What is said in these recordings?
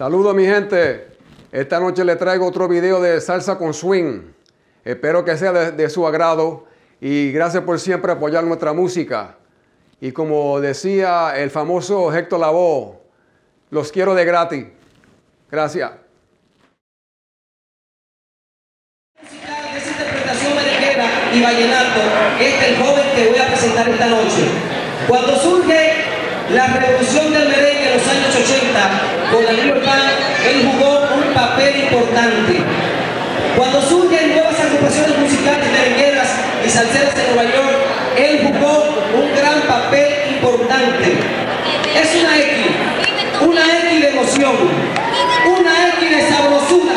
Saludos mi gente. Esta noche le traigo otro video de salsa con swing. Espero que sea de, su agrado y gracias por siempre apoyar nuestra música. Y como decía el famoso Héctor Lavoe, los quiero de gratis. Gracias. Cuando surge la revolución del en los años 80 con Danilo Pan, él jugó un papel importante. Cuando surgen nuevas agrupaciones musicales merengueras y salseras en Nueva York, él jugó un gran papel importante. Es una X, una X de emoción, una X de sabrosura,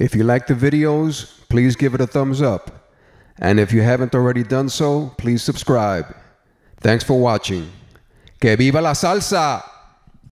If you like the videos, please give it a thumbs up. And if you haven't already done so, please subscribe. Thanks for watching. ¡Que viva la salsa!